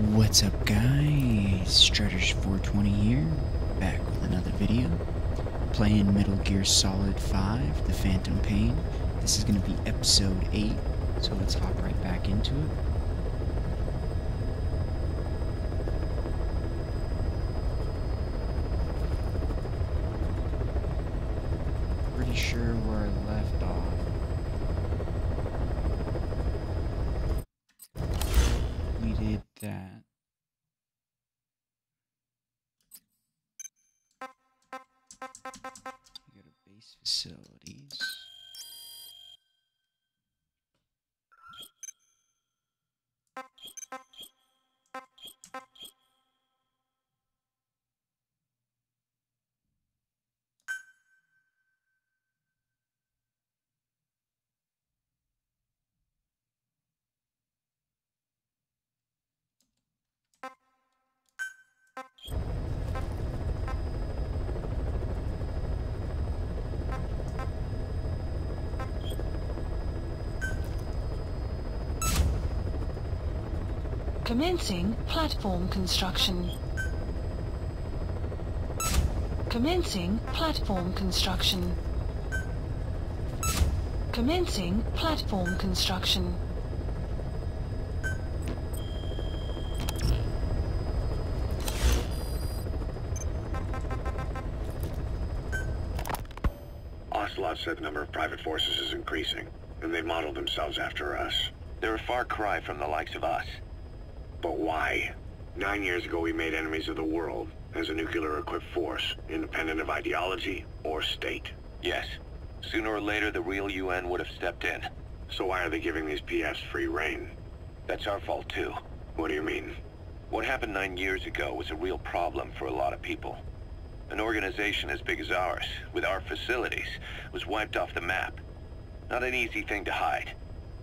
What's up guys, Strategist420 here, back with another video, playing Metal Gear Solid 5, The Phantom Pain. This is going to be episode 8, so let's hop right back into it. Commencing platform construction. Commencing platform construction. Commencing platform construction. Ocelot said the number of private forces is increasing, and they've modeled themselves after us. They're a far cry from the likes of us. But why? Nine years ago we made enemies of the world as a nuclear-equipped force, independent of ideology or state. Yes. Sooner or later, the real UN would have stepped in. So why are they giving these PFs free reign? That's our fault, too. What do you mean? What happened nine years ago was a real problem for a lot of people. An organization as big as ours, with our facilities, was wiped off the map. Not an easy thing to hide.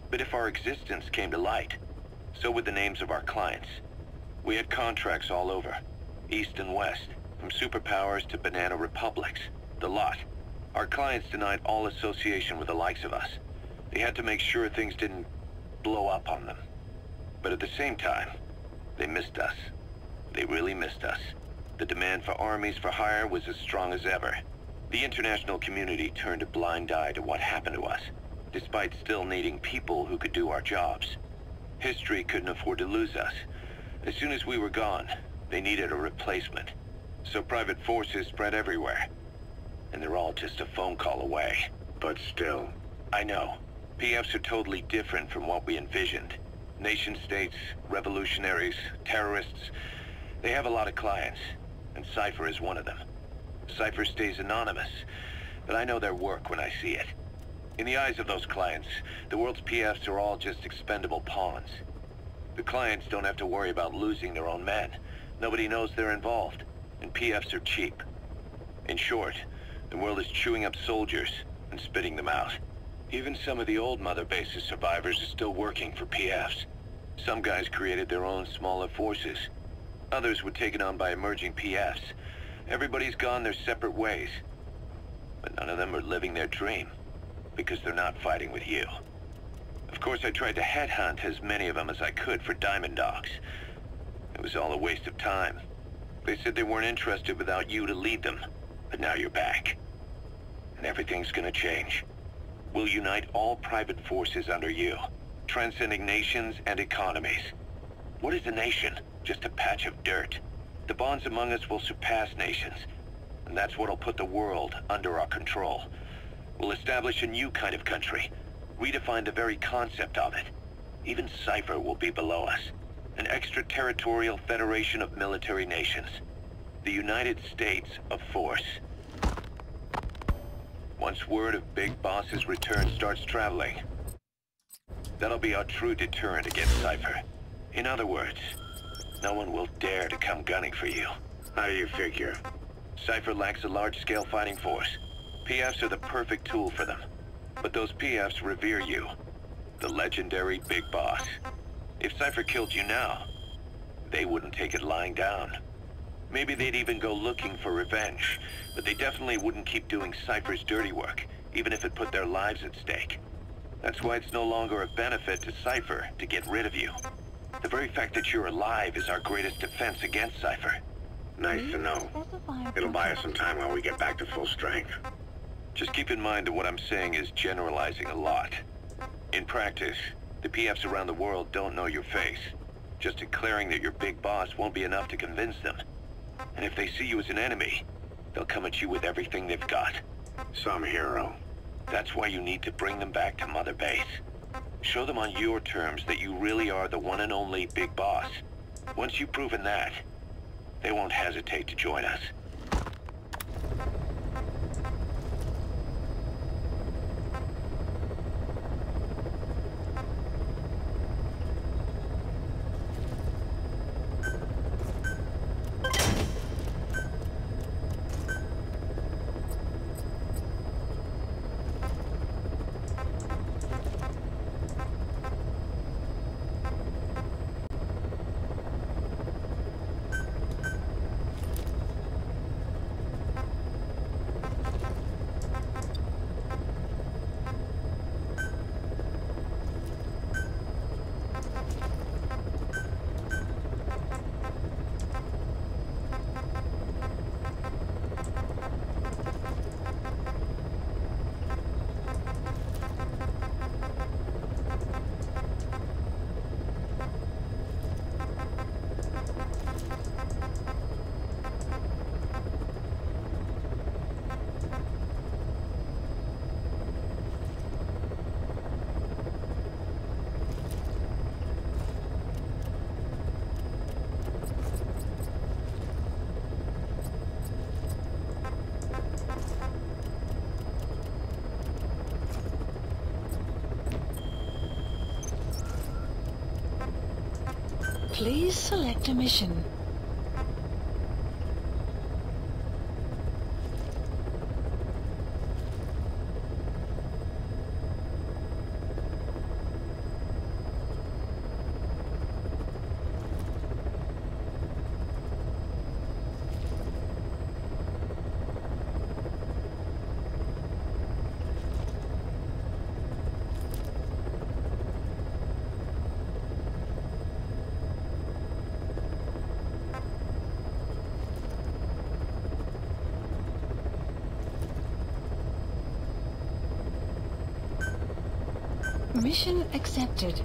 But if our existence came to light, so would the names of our clients. We had contracts all over, east and west, from superpowers to banana republics, the lot. Our clients denied all association with the likes of us. They had to make sure things didn't blow up on them. But at the same time, they missed us. They really missed us. The demand for armies for hire was as strong as ever. The international community turned a blind eye to what happened to us, despite still needing people who could do our jobs. History couldn't afford to lose us. As soon as we were gone, they needed a replacement. So private forces spread everywhere. And they're all just a phone call away. But still, I know. PFs are totally different from what we envisioned. Nation-states, revolutionaries, terrorists. They have a lot of clients, and Cypher is one of them. Cypher stays anonymous, but I know their work when I see it. In the eyes of those clients, the world's PFs are all just expendable pawns. The clients don't have to worry about losing their own men. Nobody knows they're involved, and PFs are cheap. In short, the world is chewing up soldiers and spitting them out. Even some of the old Mother Base's survivors are still working for PFs. Some guys created their own smaller forces. Others were taken on by emerging PFs. Everybody's gone their separate ways. But none of them are living their dream because they're not fighting with you. Of course, I tried to headhunt as many of them as I could for Diamond Dogs. It was all a waste of time. They said they weren't interested without you to lead them, but now you're back. And everything's gonna change. We'll unite all private forces under you, transcending nations and economies. What is a nation? Just a patch of dirt. The bonds among us will surpass nations, and that's what'll put the world under our control. We'll establish a new kind of country, redefine the very concept of it. Even Cypher will be below us. An extraterritorial federation of military nations. The United States of Force. Once word of Big Boss's return starts traveling, that'll be our true deterrent against Cypher. In other words, no one will dare to come gunning for you. How do you figure? Cypher lacks a large-scale fighting force. PFs are the perfect tool for them. But those PFs revere you. The legendary Big Boss. If Cypher killed you now, they wouldn't take it lying down. Maybe they'd even go looking for revenge, but they definitely wouldn't keep doing Cypher's dirty work, even if it put their lives at stake. That's why it's no longer a benefit to Cypher to get rid of you. The very fact that you're alive is our greatest defense against Cypher. Nice to know. It'll buy us some time while we get back to full strength. Just keep in mind that what I'm saying is generalizing a lot. In practice, the PFs around the world don't know your face. Just declaring that you're big boss won't be enough to convince them. And if they see you as an enemy, they'll come at you with everything they've got. Some hero. That's why you need to bring them back to Mother Base. Show them on your terms that you really are the one and only big boss. Once you've proven that, they won't hesitate to join us. Please select a mission. Mission accepted.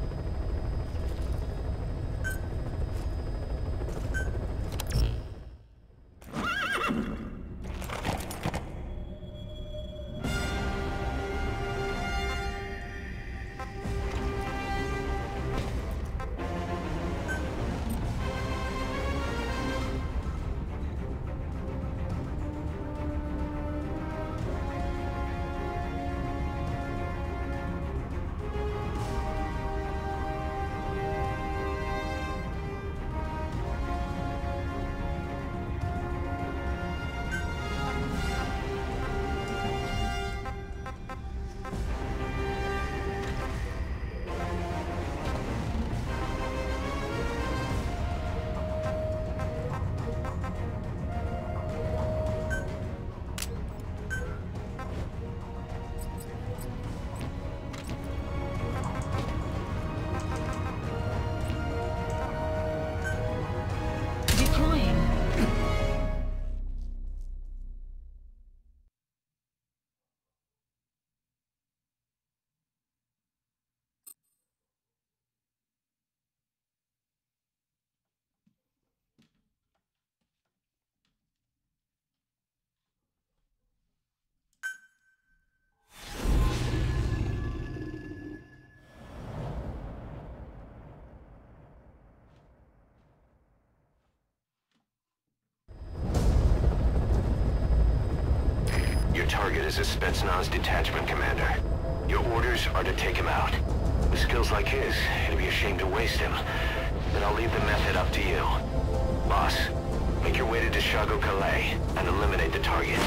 Target is a Spetsnaz detachment commander. Your orders are to take him out. With skills like his, it'd be a shame to waste him. But I'll leave the method up to you. Boss, make your way to Da Shago Kallai and eliminate the target.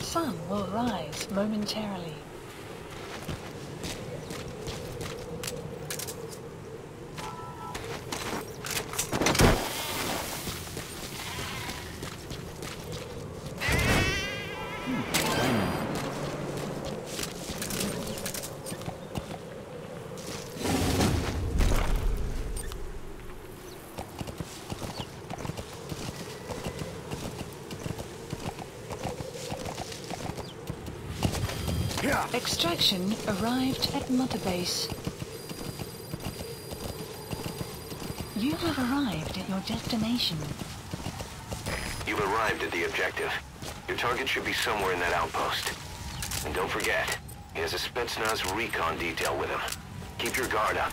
Sun will rise momentarily. Extraction arrived at Mother Base. You have arrived at your destination. You've arrived at the objective. Your target should be somewhere in that outpost. And don't forget, he has a Spetsnaz recon detail with him. Keep your guard up.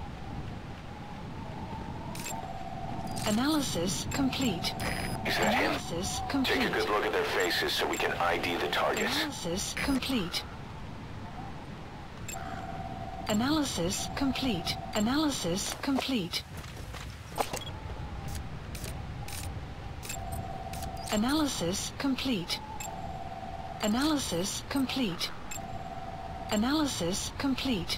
Analysis complete. Is that him? Analysis Take a good look at their faces so we can ID the targets. Analysis complete. Analysis complete. Analysis complete. Analysis complete. Analysis complete. Analysis complete.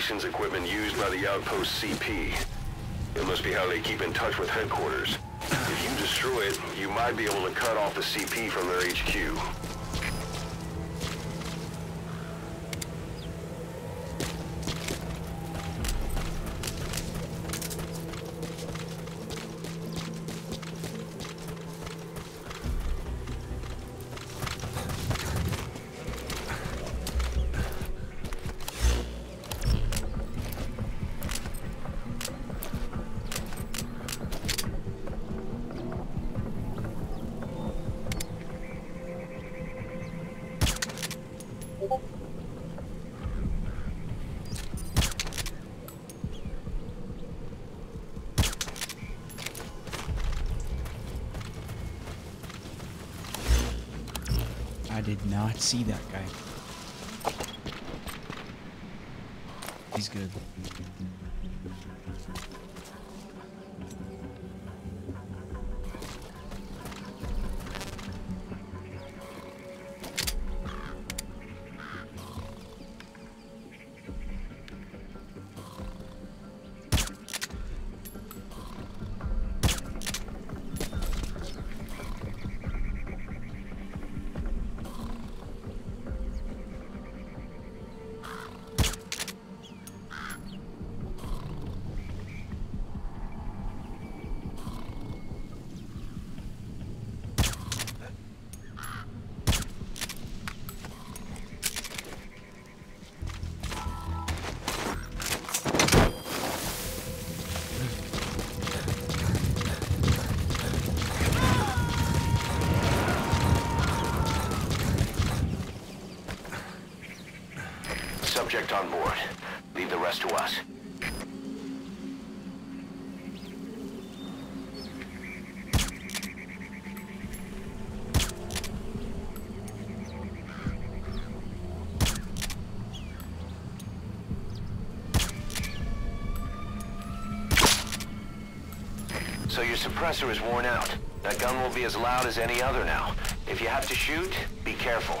Communications equipment used by the Outpost CP. It must be how they keep in touch with headquarters. If you destroy it, you might be able to cut off the CP from their HQ. See that guy. Subject on board. Leave the rest to us. So your suppressor is worn out. That gun will be as loud as any other now. If you have to shoot, be careful.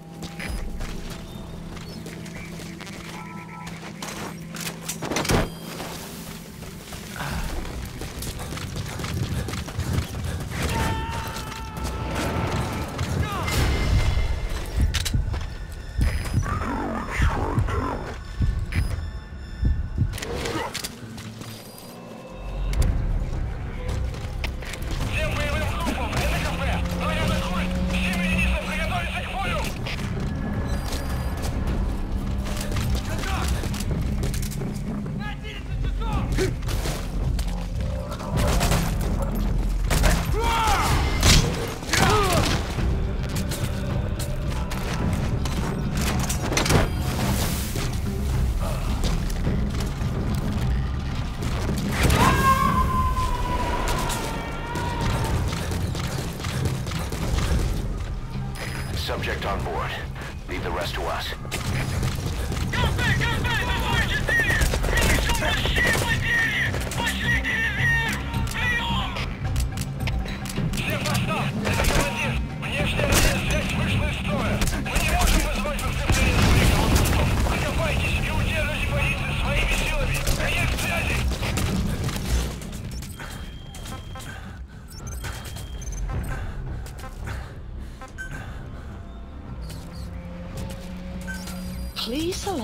on board. Leave the rest to us. Go back, go back!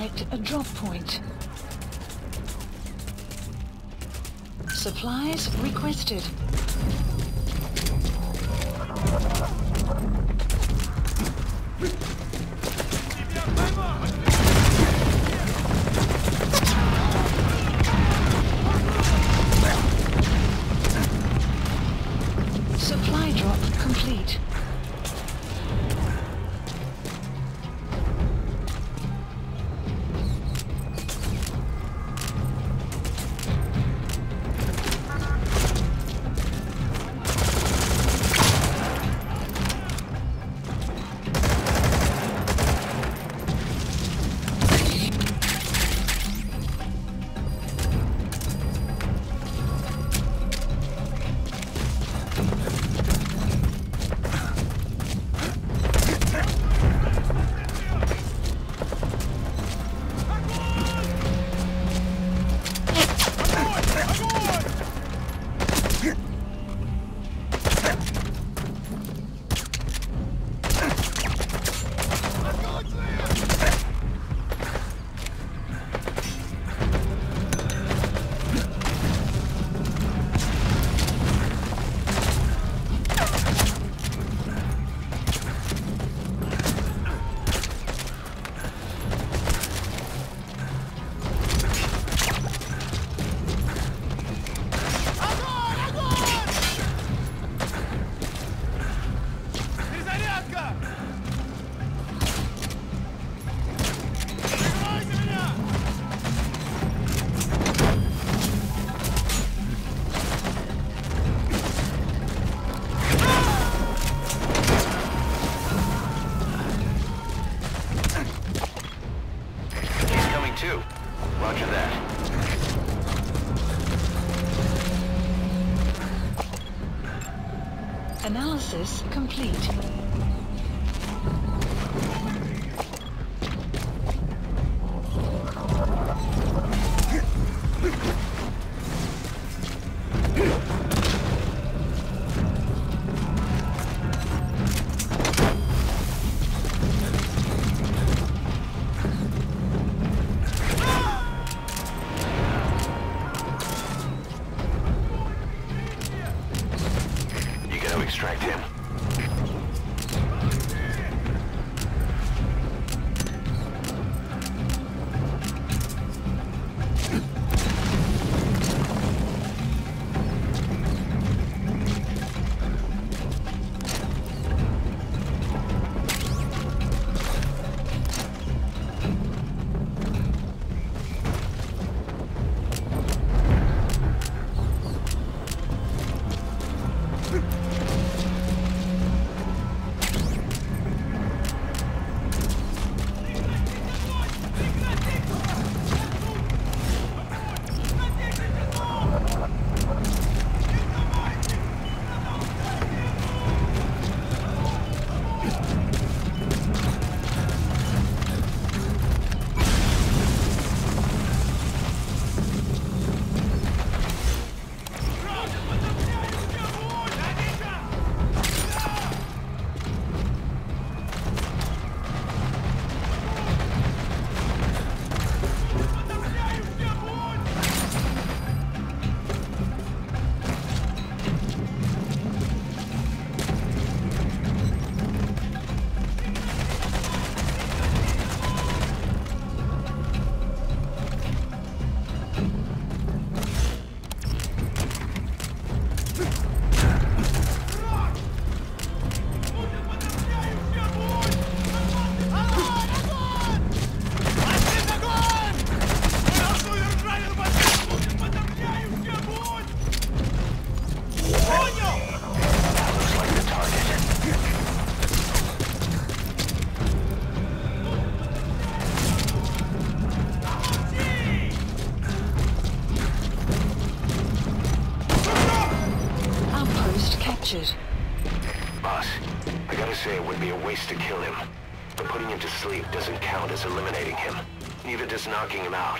Select a drop point. Supplies requested. Complete. eliminating him. Neither does knocking him out.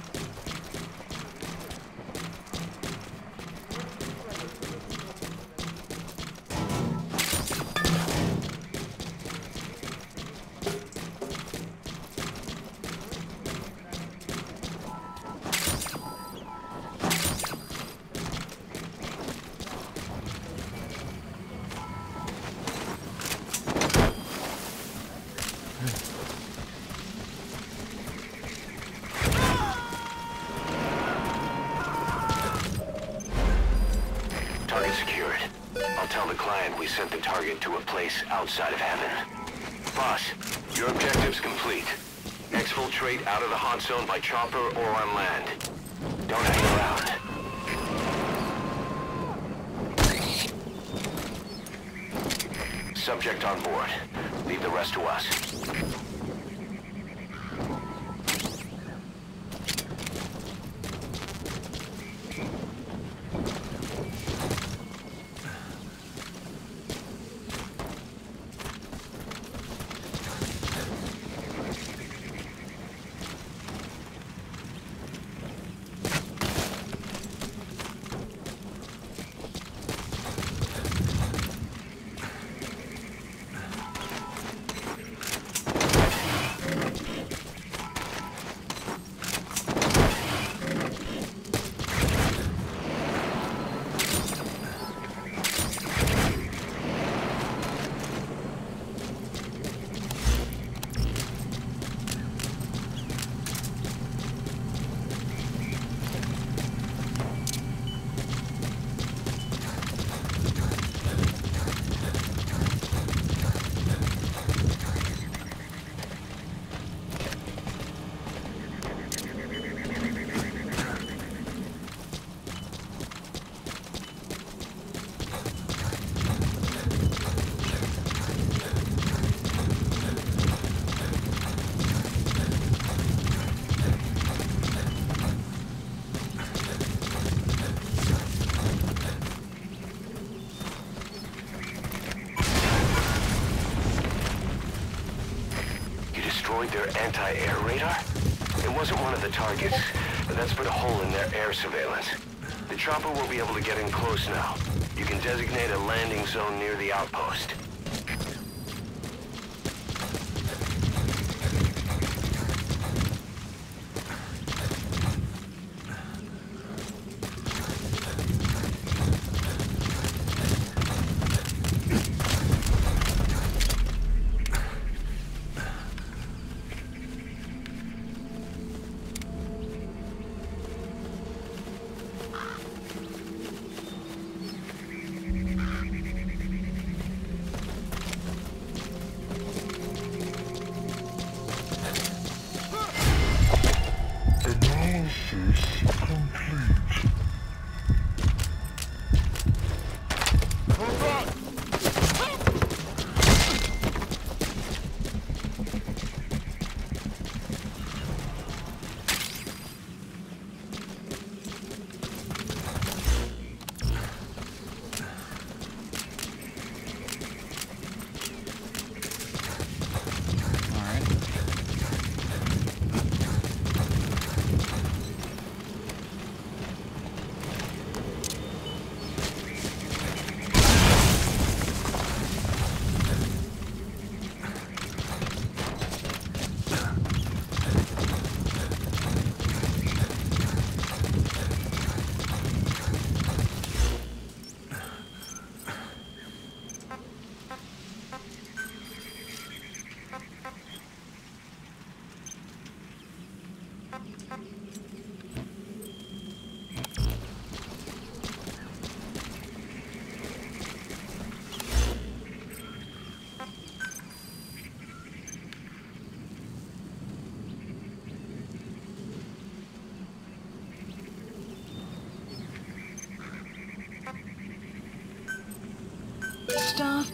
outside of heaven. Boss, your objective's complete. Exfiltrate out of the hot zone by chopper or on land. Destroyed their anti-air radar? It wasn't one of the targets, but that's put a hole in their air surveillance. The chopper will be able to get in close now. You can designate a landing zone near the outpost.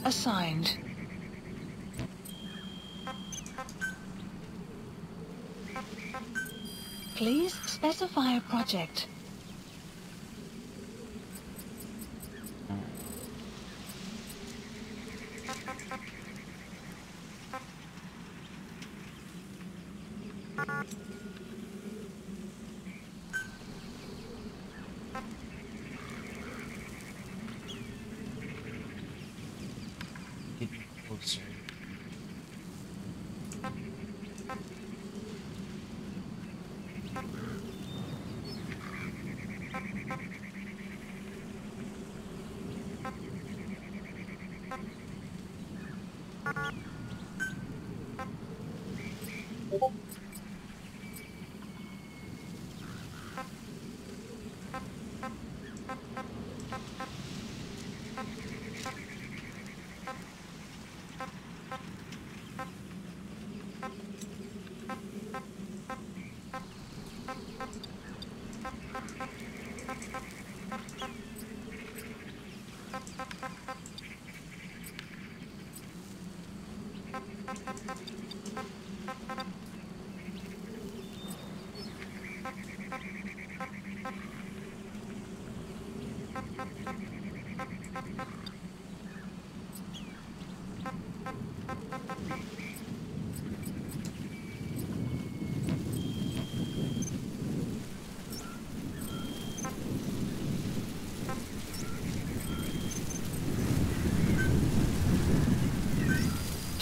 Assigned. Please specify a project. Get closer.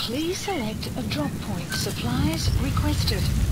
Please select a drop point. Supplies requested.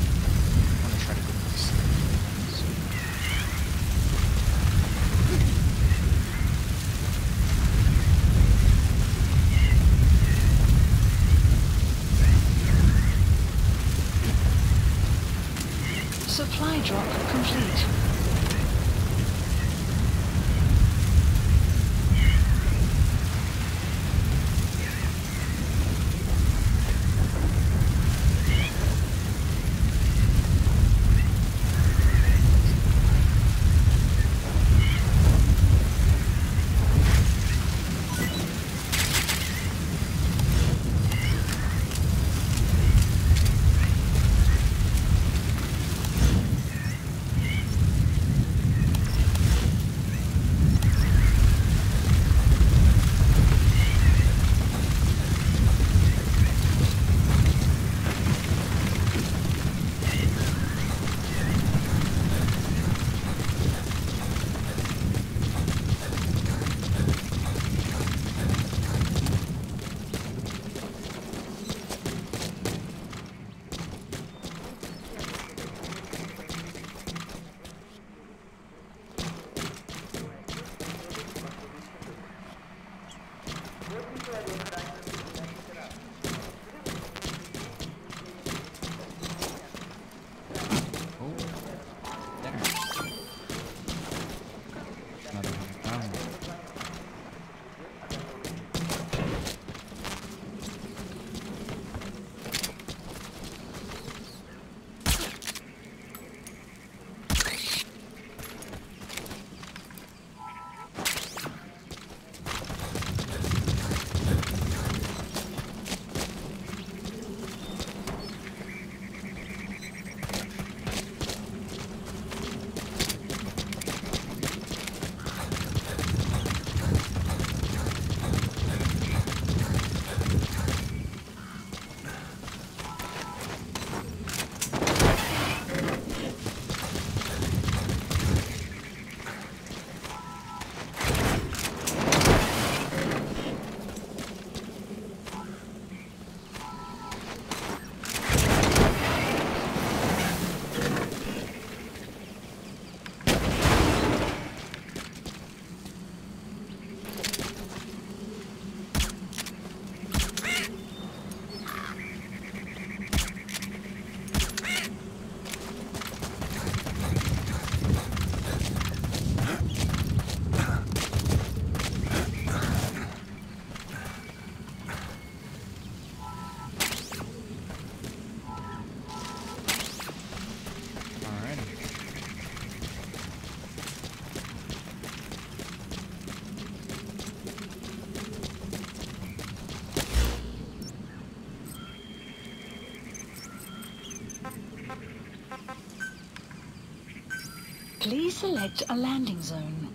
Please select a landing zone.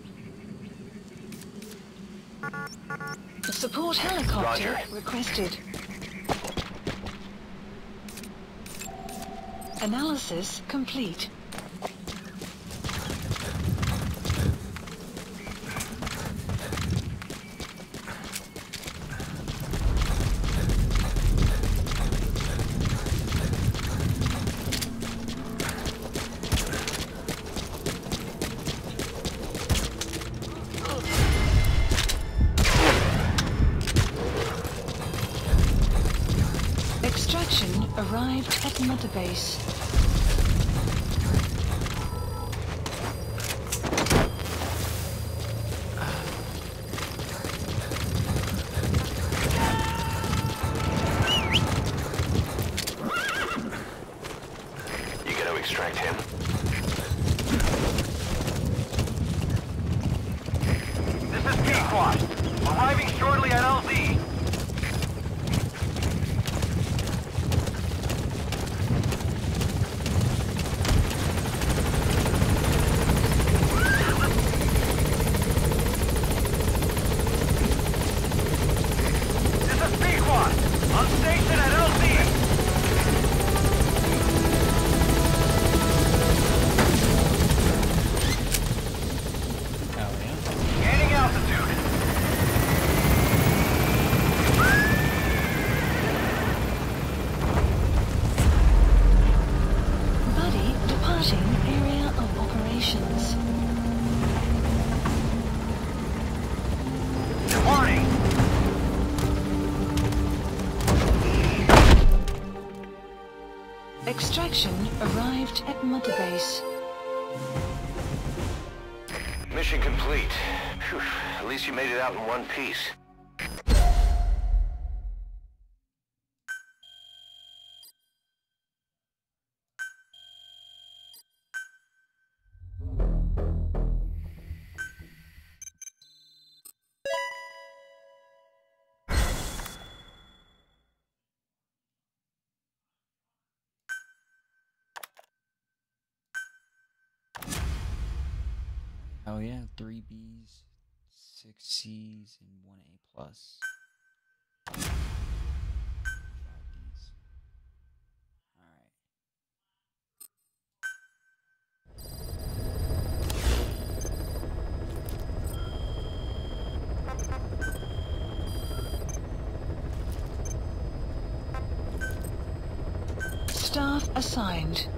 A support helicopter Roger. requested. Analysis complete. At Mother Base. Mission complete. Phew, at least you made it out in one piece. Hell yeah, three B's, six C's, and one A plus. Five D's. Alright. Staff assigned.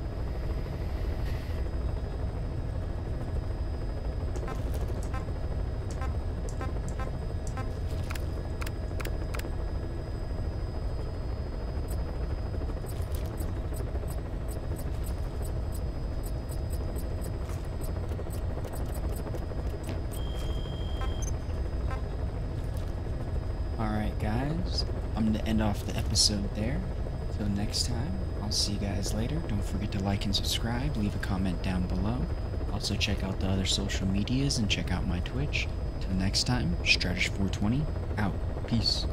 Alright, guys. I'm going to end off the episode there. Till next time, I'll see you guys later. Don't forget to like and subscribe. Leave a comment down below. Also, check out the other social medias and check out my Twitch. Till next time, Strategist420 out. Peace.